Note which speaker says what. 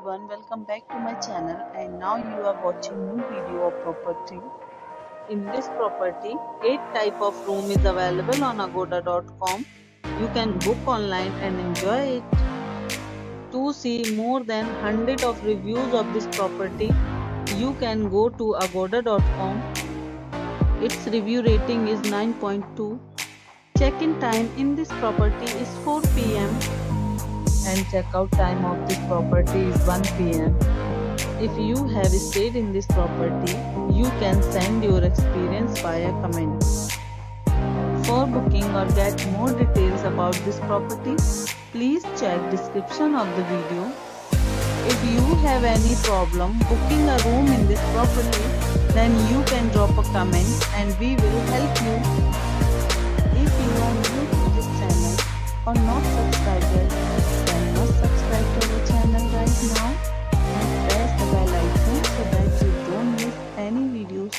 Speaker 1: everyone. Welcome back to my channel. And now you are watching new video of property. In this property eight type of room is available on agoda.com you can book online and enjoy it. To see more than 100 of reviews of this property you can go to agoda.com its review rating is 9.2 check-in time in this property is 4 pm and checkout time of this property is 1 pm. If you have stayed in this property, you can send your experience via comment. For booking or get more details about this property, please check description of the video. If you have any problem booking a room in this property, then you can drop a comment and we will help you. If you are new to this channel or not subscribed